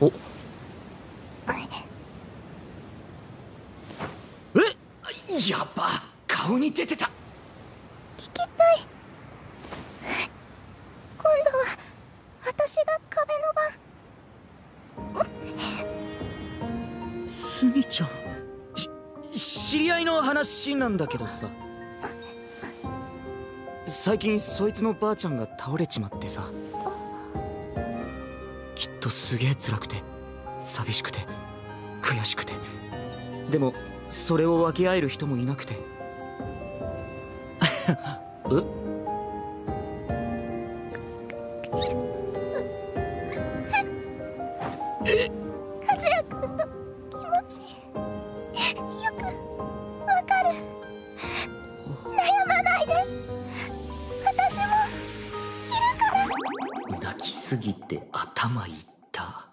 お。えやば顔に出てた。聞きたい。今度は私が壁の番。スミちゃん。し知り合いの話なんだけどさ。最近そいつのばあちゃんが倒れちまってさきっとすげえ辛くて寂しくて悔しくて。でもそれを分け合える人もいなくて。え？和也君の気持ちよくわかる。悩まないですぎて頭いった。